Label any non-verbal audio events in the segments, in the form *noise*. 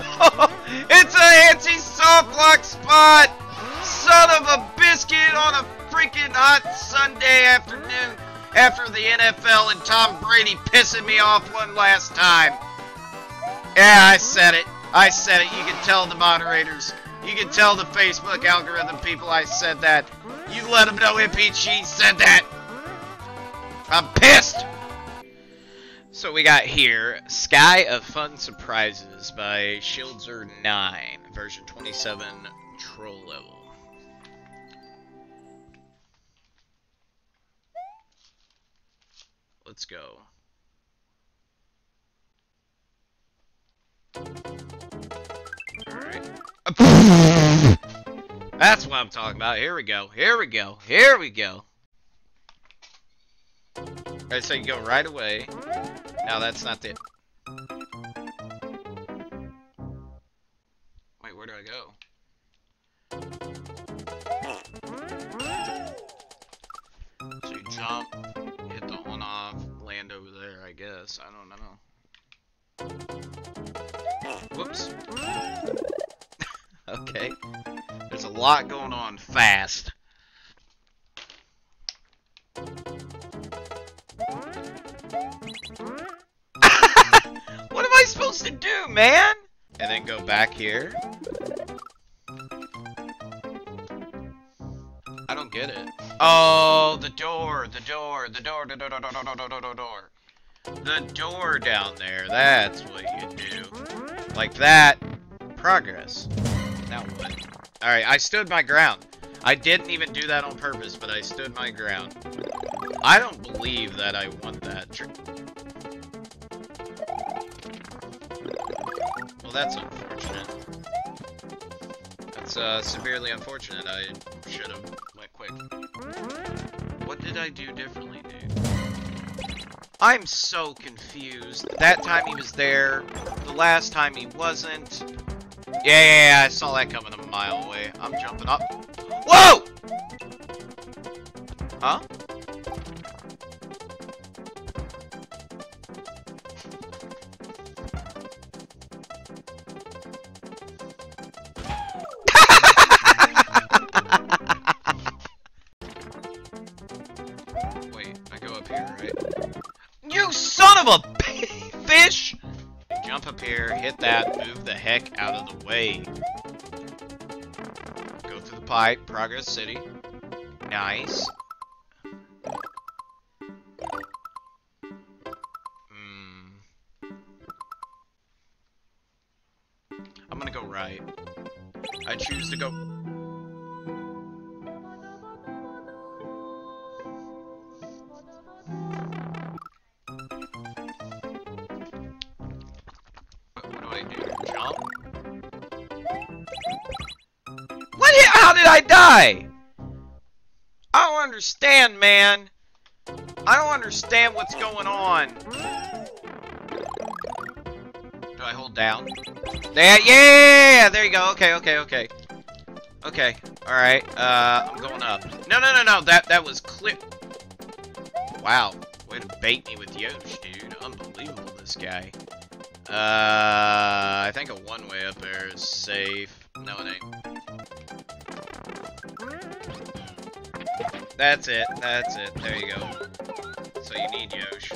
*laughs* it's a anti-soft lock spot! Son of a biscuit on a freaking hot Sunday afternoon after the NFL and Tom Brady pissing me off one last time. Yeah, I said it. I said it. You can tell the moderators. You can tell the Facebook algorithm people I said that. You let them know MPG said that. I'm pissed. So we got here Sky of Fun Surprises by Shieldzer 9, version 27, troll level. Let's go. Alright. That's what I'm talking about. Here we go. Here we go. Here we go. Alright, so you go right away. Now that's not the... the door, the door, down there, that's what you do. Like that. Progress. Now what? Alright, I stood my ground. I didn't even do that on purpose, but I stood my ground. I don't believe that I want that. Well, that's unfortunate. That's uh, severely unfortunate. I should have went quick. What did I do differently? I'm so confused. That time he was there. The last time he wasn't. Yeah, yeah, yeah, I saw that coming a mile away. I'm jumping up. Whoa! Huh? Jump up here, hit that, move the heck out of the way. Go through the pipe, Progress City. Nice. Hmm. I'm gonna go right. I choose to go... did I? Don't understand, man. I don't understand what's going on. Do I hold down? There, yeah, there you go. Okay, okay, okay. Okay, all right. Uh, I'm going up. No, no, no, no. That that was clear. Wow, way to bait me with Yosh, dude. Unbelievable, this guy. Uh, I think a one-way up there is safe. No, it ain't. That's it. That's it. There you go. So you need Yosh.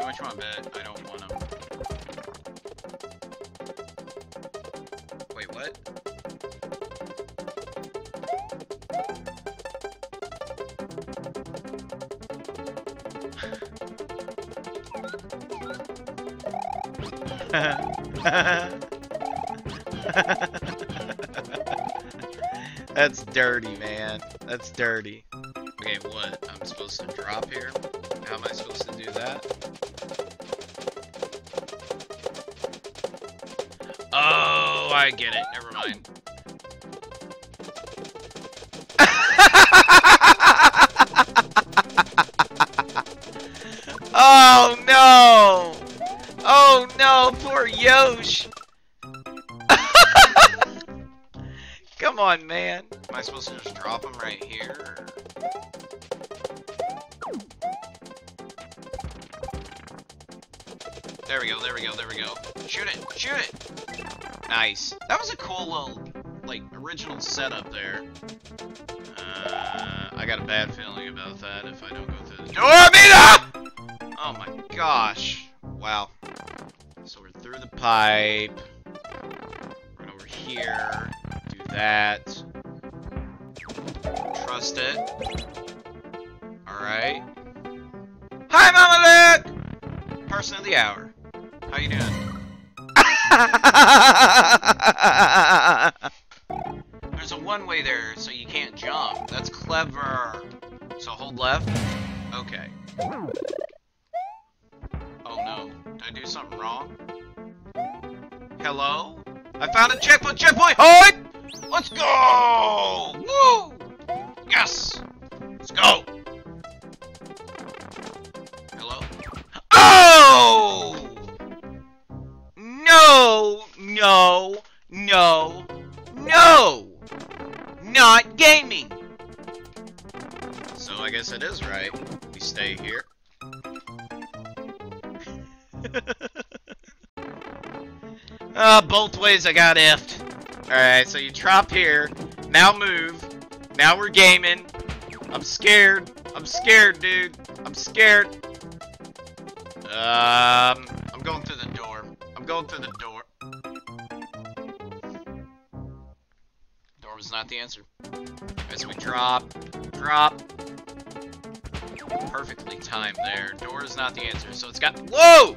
How much want bet? I don't want him. Wait, what? *laughs* That's dirty, man. That's dirty. Okay, what? I'm supposed to drop here? How am I supposed to do that? Oh, I get it. Never mind. *laughs* oh no! Oh no, poor Yosh! Come on, man. Am I supposed to just drop him right here? There we go, there we go, there we go. Shoot it, shoot it! Nice. That was a cool little, like, original setup there. Uh, I got a bad feeling about that if I don't go through the door. Oh my gosh. Wow. So we're through the pipe. Run over here. That. Trust it. Alright. Hi, Mama Luke! Person of the hour. How you doing? *laughs* There's a one-way there, so you can't jump. That's clever. So hold left? Okay. Oh no. Did I do something wrong? Hello? I found a checkpoint! Checkpoint! Hold! Let's go! Woo! Yes! Let's go! Hello? Oh! No! No! No! No! Not gaming! So I guess it is right. We stay here. *laughs* uh, both ways I got effed. Alright, so you drop here. Now move. Now we're gaming. I'm scared. I'm scared, dude. I'm scared. Um, I'm going through the door. I'm going through the door. Door was not the answer. As we drop, drop. Perfectly timed there. Door is not the answer, so it's got- Whoa!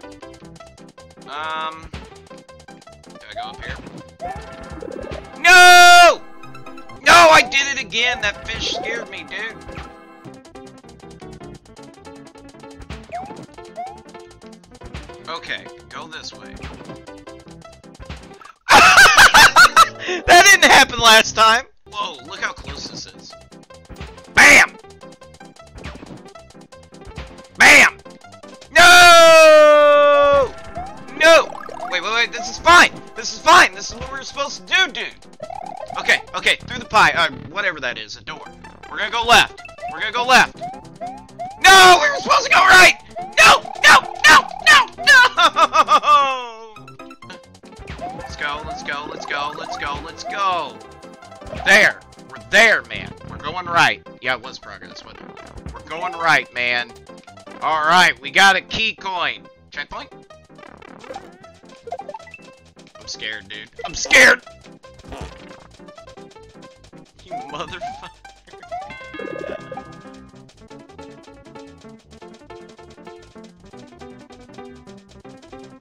Um, do I go up here? No! No, I did it again! That fish scared me, dude. Okay, go this way. *laughs* that didn't happen last time! Wait, this is fine! This is fine! This is what we're supposed to do, dude! Okay, okay, through the pie, uh, whatever that is, a door. We're gonna go left. We're gonna go left. No! We were supposed to go right! No! No! No! No! No! Let's go, let's go, let's go, let's go, let's go! There! We're there, man. We're going right. Yeah, it was progress, wasn't it? We're going right, man. Alright, we got a key coin. Checkpoint? I'm scared, dude. I'm scared! *laughs* You motherfucker.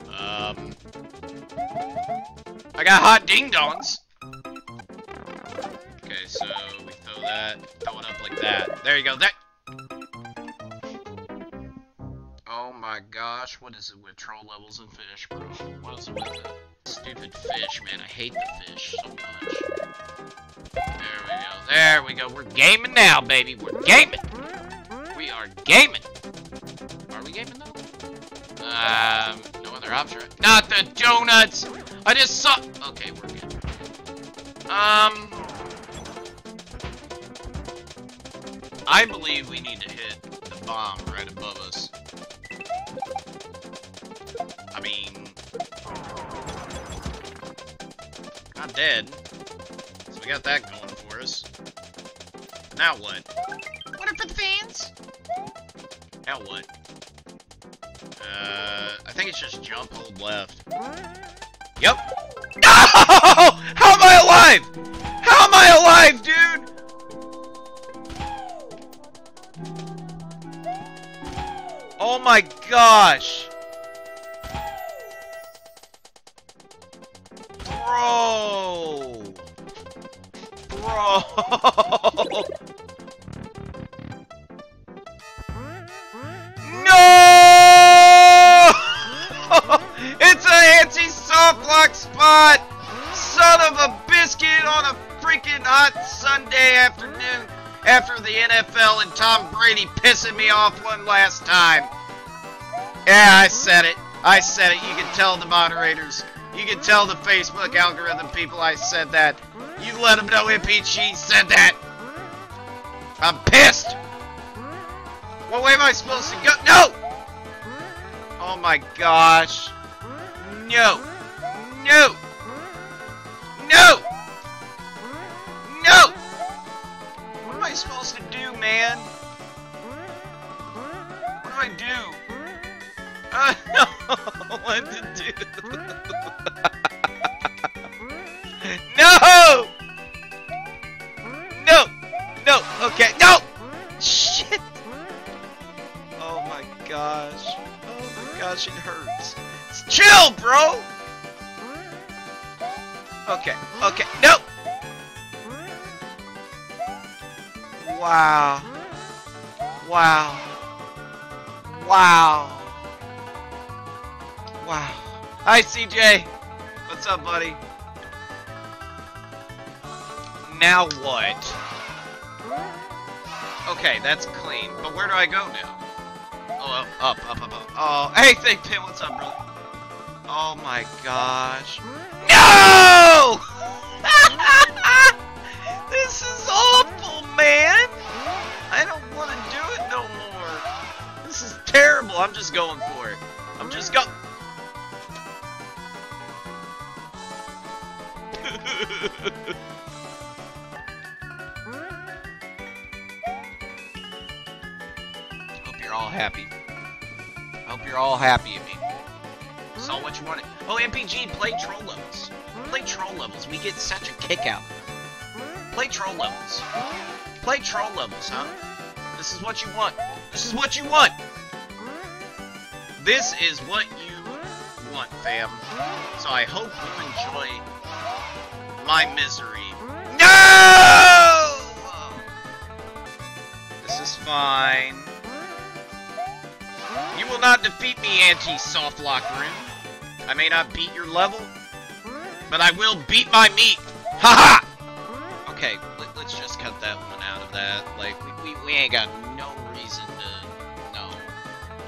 Um. I got hot ding dongs. Okay, so we throw that, throw it up like that. There you go. That. Gosh, what is it with troll levels and fish, bro? What is it with it? Stupid fish, man. I hate the fish so much. There we go. There we go. We're gaming now, baby. We're gaming. We are gaming. Are we gaming though? Um, no other option. Not the donuts. I just saw. Okay, we're good. Um, I believe we need to hit the bomb right above us. Dead. So we got that going for us. Now what? What are for the fans? Now what? Uh, I think it's just jump, hold left. Yep. No! How am I alive? How am I alive, dude? Oh my gosh. Bro. Bro. No! *laughs* it's a anti-soft lock spot! Son of a biscuit on a freaking hot Sunday afternoon after the NFL and Tom Brady pissing me off one last time. Yeah, I said it. I said it. You can tell the moderators. You can tell the Facebook algorithm people I said that. You let them know MPG said that. I'm pissed. What way am I supposed to go? No! Oh my gosh. No! No! No! No! What am I supposed to do, man? What do I do? I don't know *laughs* what to do. Hi, CJ. What's up, buddy? Now what? Okay, that's clean. But where do I go now? Oh, up, up, up, up. Oh, hey, Thick Pin, what's up, brother? Oh my gosh. No! *laughs* this is awful, man! I don't want to do it no more. This is terrible. I'm just going for it. I'm just go- Hope you're all happy. Hope you're all happy at me. Saw what you wanted. Oh, MPG, play troll levels. Play troll levels. We get such a kick out. Play troll levels. Play troll levels, huh? This is what you want. This is what you want. This is what you want, fam. So I hope you enjoy my misery. No! This is fine. You will not defeat me, anti-soft lock room. I may not beat your level, but I will beat my meat. Ha -ha! Okay, let, us just cut that one out of that. Like, we, we, we ain't got no reason to... No.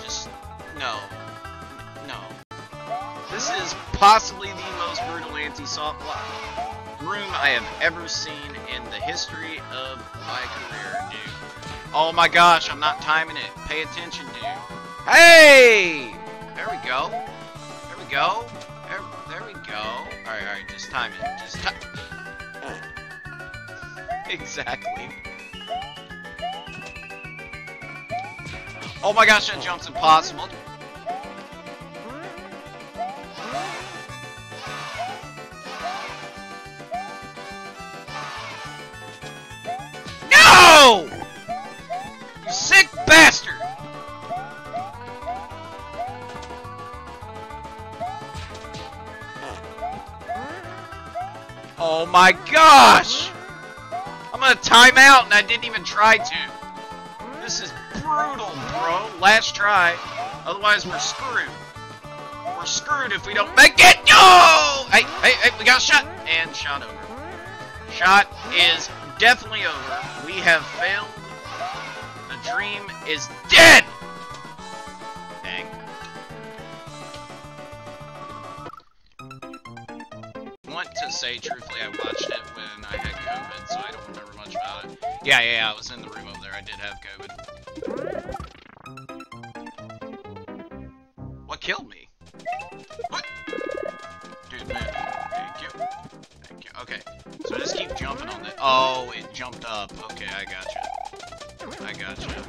Just... No. No. This is possibly the most brutal anti-soft lock room I have ever seen in the history of my career, dude. Oh my gosh, I'm not timing it. Pay attention, dude. Hey! There we go. There we go. There, there we go. Alright, alright, just time it. Just time. *laughs* exactly. Oh my gosh, that jump's impossible. Gosh! I'm gonna time out and I didn't even try to. This is brutal, bro. Last try. Otherwise, we're screwed. We're screwed if we don't make it. No! Hey, hey, hey, we got shot. And shot over. Shot is definitely over. We have failed. The dream is dead! Dang. want to say truthfully I watched Yeah, yeah, yeah, I was in the room over there. I did have COVID. What killed me? What? Dude, man. Thank you. Thank you. Okay. So just keep jumping on that. Oh, it jumped up. Okay, I gotcha. I gotcha.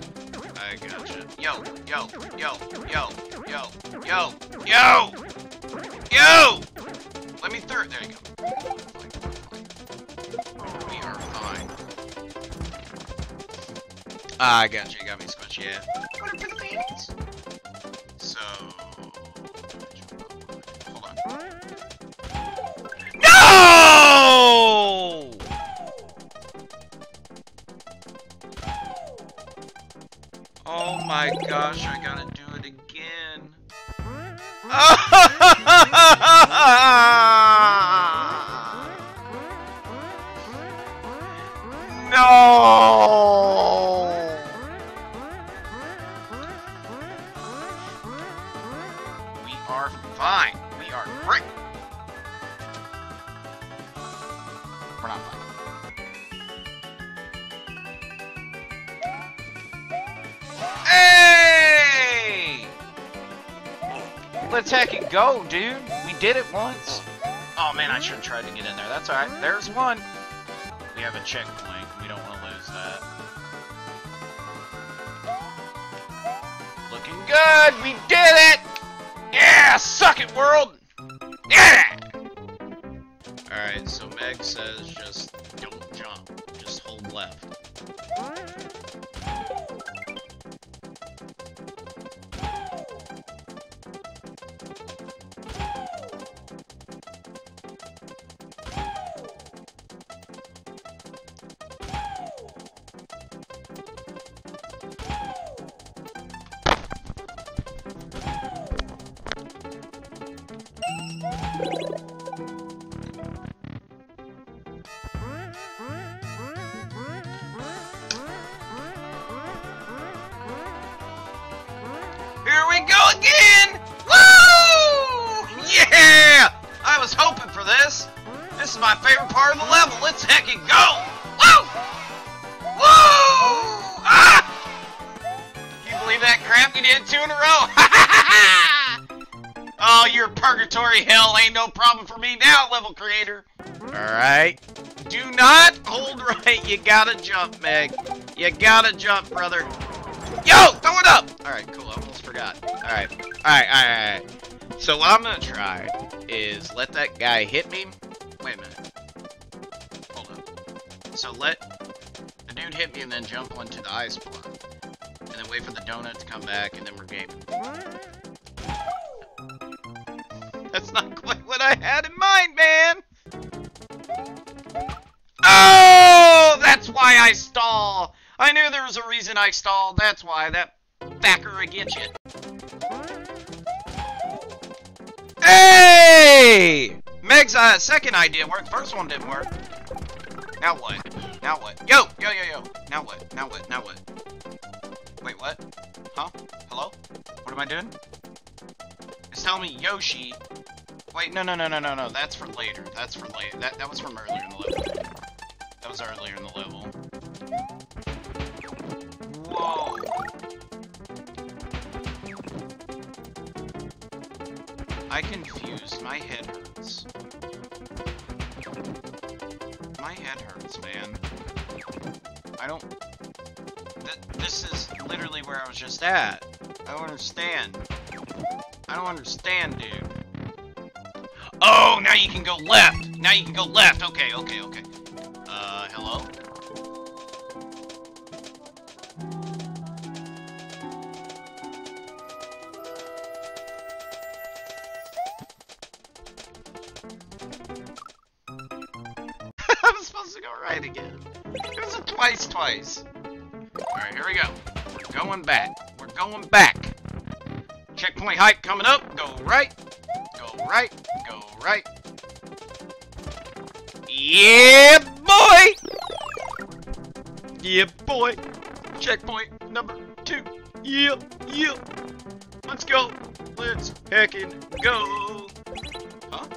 I gotcha. Yo, yo, yo, yo, yo, yo, yo! Yo! Let me through. There you go. Ah, I got you. Go, dude. We did it once. Oh man, I should have tried to get in there. That's alright. There's one. We have a checkpoint. We don't want to lose that. Looking good. We did it. Yeah, suck it, world. Yeah. Alright, so Meg says just my favorite part of the level. Let's heck it go! Woo! Woo! Ah! Can You believe that crap? We did two in a row. *laughs* oh, your purgatory hell ain't no problem for me now, level creator. Alright. Do not hold right. You gotta jump, Meg. You gotta jump, brother. Yo! Throw it up! Alright, cool. I almost forgot. Alright. Alright, alright, alright. So what I'm gonna try is let that guy hit me. Wait a minute. Hold up. So let the dude hit me and then jump onto the ice block. And then wait for the donut to come back and then we're game. That's not quite what I had in mind, man! Oh! That's why I stall! I knew there was a reason I stalled. That's why. That backer get you. Hey! Meg's uh, second idea worked. First one didn't work. Now what? Now what? Yo! Yo, yo, yo. Now what? Now what? Now what? Wait, what? Huh? Hello? What am I doing? It's telling me Yoshi. Wait, no, no, no, no, no, no. That's for later. That's for later. That, that was from earlier in the level. That was earlier in the level. Whoa. I confused. My head hurts. My head hurts, man. I don't... Th this is literally where I was just at. I don't understand. I don't understand, dude. Oh, now you can go left! Now you can go left! Okay, okay, okay. Going back. Checkpoint height coming up. Go right. Go right. Go right. Yeah, boy! Yeah, boy! Checkpoint number two. Yeah, yeah. Let's go. Let's heckin' go. Huh?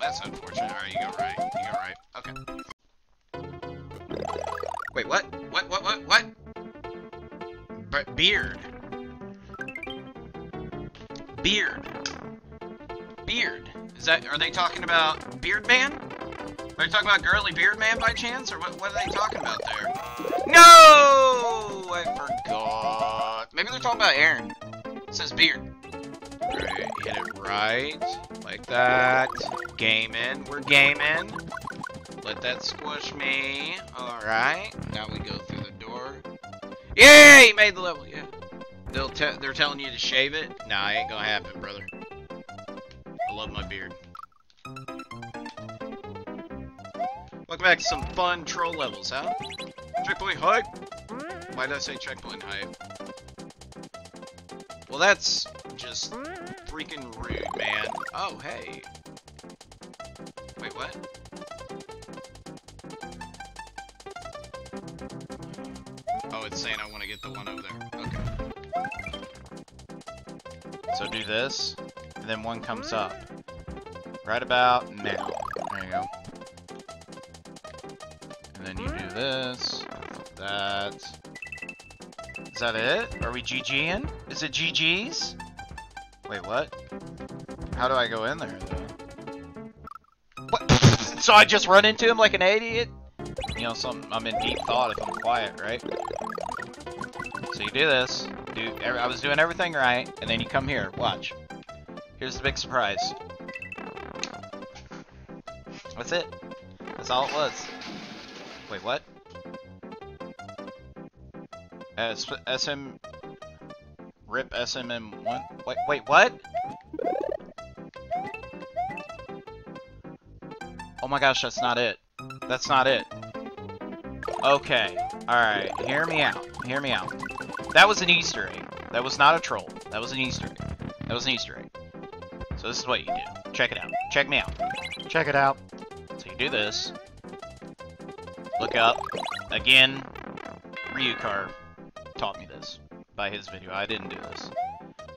That's unfortunate. Alright, you go right. You go right. Beard. Beard. Beard. Is that, are they talking about Beard Man? Are they talking about Girly Beard Man by chance? Or what, what are they talking about there? No! I forgot. Maybe they're talking about Aaron. It says Beard. Hit it right. Like that. Gaming. We're gaming. Let that squish me. Alright. Now we go through the door. Yay! made the level. They'll te they're telling you to shave it. Nah, ain't gonna happen, brother. I love my beard. Welcome back to some fun troll levels, huh? Checkpoint hype. Why did I say checkpoint hype? Well, that's just freaking rude, man. Oh, hey. Wait, what? Oh, it's saying I want to get the one over there. So do this, and then one comes up. Right about now. There you go. And then you do this. That... Is that it? Are we GGing? Is it GG's? Wait, what? How do I go in there, though? What? *laughs* so I just run into him like an idiot? You know, some I'm in deep thought if I'm quiet, right? So you do this. I was doing everything right, and then you come here. Watch. Here's the big surprise. That's it. That's all it was. Wait, what? S SM Rip SMM1. Wait, wait, what? Oh my gosh, that's not it. That's not it. Okay. Alright, hear me out. Hear me out. That was an Easter egg. That was not a troll. That was an Easter egg. That was an Easter egg. So this is what you do. Check it out. Check me out. Check it out. So you do this. Look up. Again, Ryukar taught me this by his video. I didn't do this.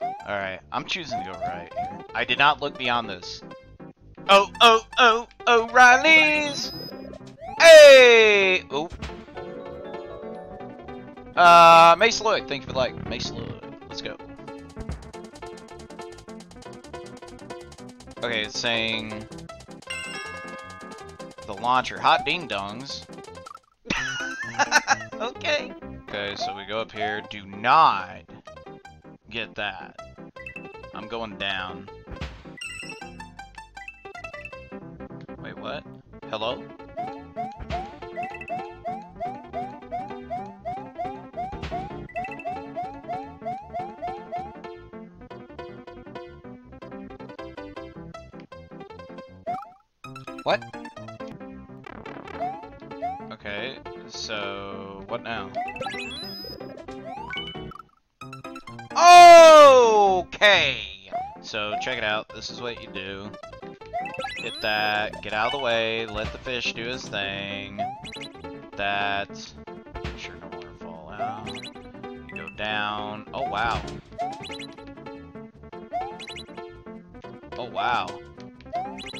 Alright, I'm choosing to go right here. I did not look beyond this. Oh, oh, oh, O'Reilly's! Hey! Oh. Uh, Mace Lloyd, thank you for the like. Mace Lloyd, let's go. Okay, it's saying... The launcher. Hot ding dongs. *laughs* okay. Okay, so we go up here. Do not get that. I'm going down. Wait, what? Hello? What? Okay, so what now? Okay! So check it out, this is what you do. Hit that, get out of the way, let the fish do his thing. That. Make sure no more fall out. You go down. Oh wow. Oh wow.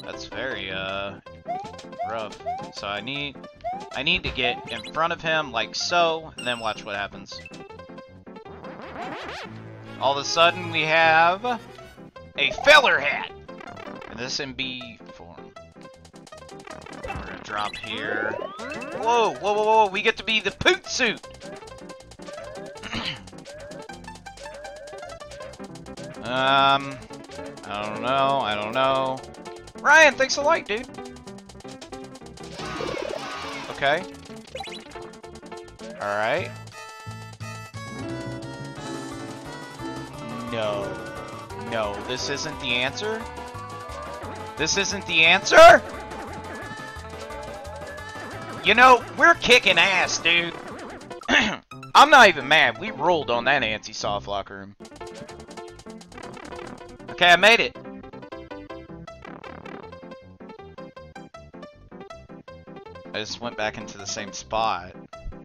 That's very uh rough. So I need I need to get in front of him like so, and then watch what happens. All of a sudden we have a feller hat. And this in B form. we're gonna drop here. Whoa, whoa, whoa, whoa, we get to be the poot suit! *clears throat* um, I don't know, I don't know. Ryan, thanks a lot, dude. Okay. Alright. No. No, this isn't the answer? This isn't the answer? You know, we're kicking ass, dude. *clears throat* I'm not even mad. We rolled on that anti-soft locker room. Okay, I made it. I just went back into the same spot.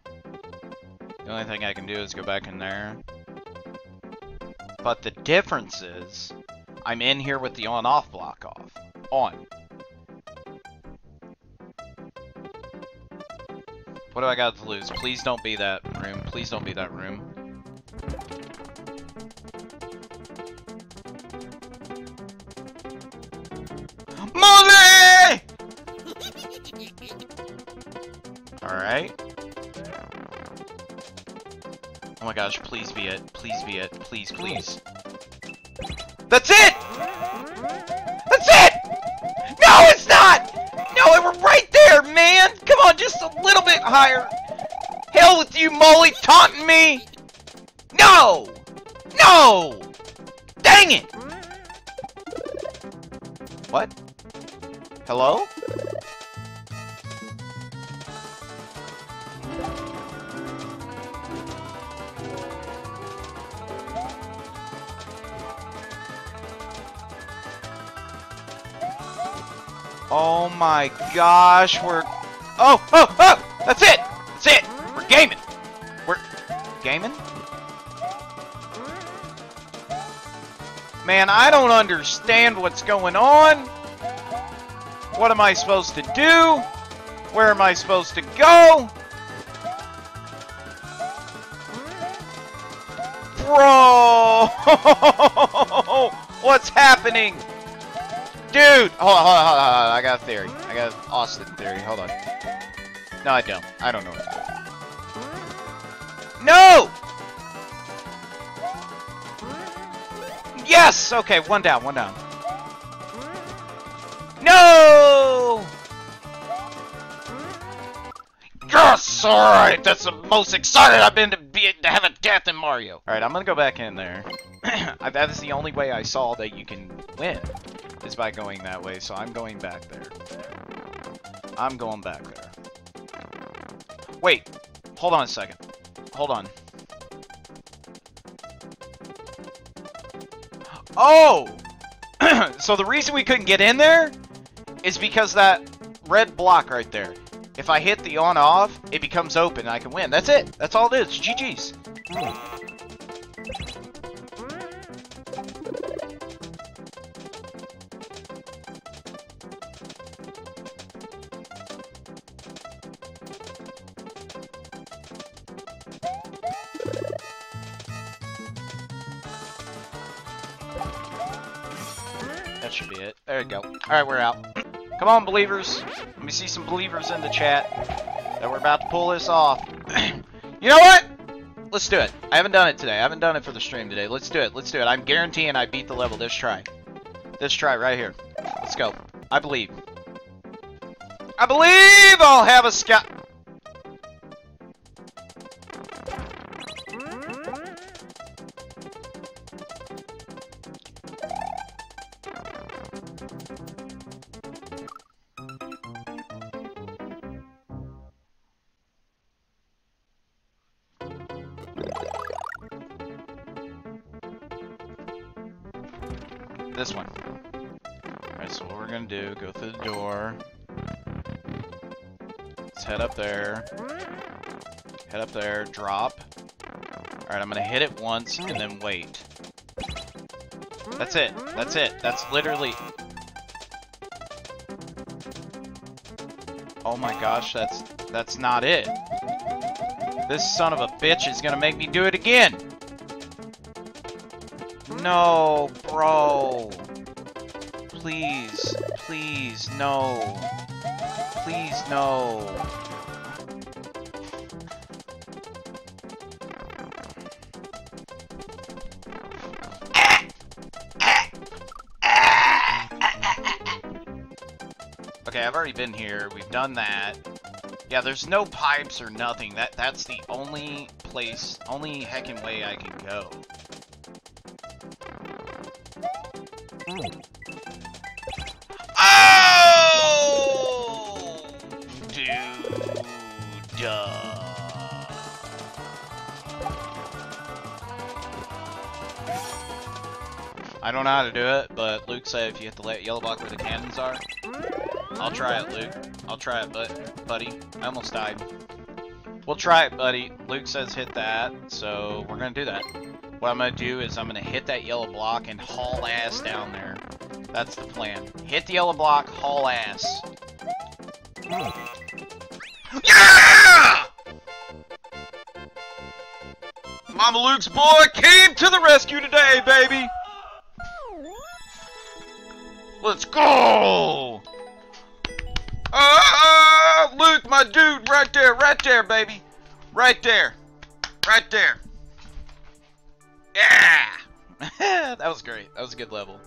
The only thing I can do is go back in there. But the difference is, I'm in here with the on-off block off. On. What do I got to lose? Please don't be that room. Please don't be that room. Gosh, please be it. Please be it. Please, please. That's it! That's it! No, it's not! No, were right there, man! Come on, just a little bit higher. Hell with you, Molly, taunting me! No! No! Oh my gosh, we're... Oh, oh, oh! That's it! That's it! We're gaming! We're... gaming? Man, I don't understand what's going on. What am I supposed to do? Where am I supposed to go? Bro! *laughs* what's happening? Dude! Hold on, hold on, hold on, hold on. I got a theory. I got an Austin theory. Hold on. No, I don't. I don't know. No! Yes! Okay, one down, one down. No! Yes! Alright, that's the most excited I've been to be to have a death in Mario. Alright, I'm gonna go back in there. *clears throat* that is the only way I saw that you can win, is by going that way, so I'm going back there. I'm going back there. Wait, hold on a second. Hold on. Oh! *clears throat* so the reason we couldn't get in there is because that red block right there. If I hit the on-off, it becomes open and I can win. That's it. That's all it is. GG's. Alright, we're out. Come on, believers. Let me see some believers in the chat that we're about to pull this off. *clears throat* you know what? Let's do it. I haven't done it today. I haven't done it for the stream today. Let's do it. Let's do it. I'm guaranteeing I beat the level this try. This try right here. Let's go. I believe. I believe I'll have a scout. Once and then wait. That's it. That's it. That's literally... Oh my gosh, that's that's not it. This son of a bitch is gonna make me do it again. No, bro. Please, please, no. Please, no. Okay, I've already been here. We've done that. Yeah, there's no pipes or nothing. That that's the only place, only heckin' way I can go. Oh, dude. Duh. I don't know how to do it, but Luke said if you hit the yellow block where the cannons are, I'll try it, Luke. I'll try it, but buddy, I almost died. We'll try it, buddy. Luke says hit that, so we're gonna do that. What I'm gonna do is I'm gonna hit that yellow block and haul ass down there. That's the plan. Hit the yellow block, haul ass. Yeah! Mama Luke's boy came to the rescue today, baby! Let's go! Ah, Luke, my dude, right there, right there, baby. Right there. Right there. Yeah! *laughs* that was great. That was a good level.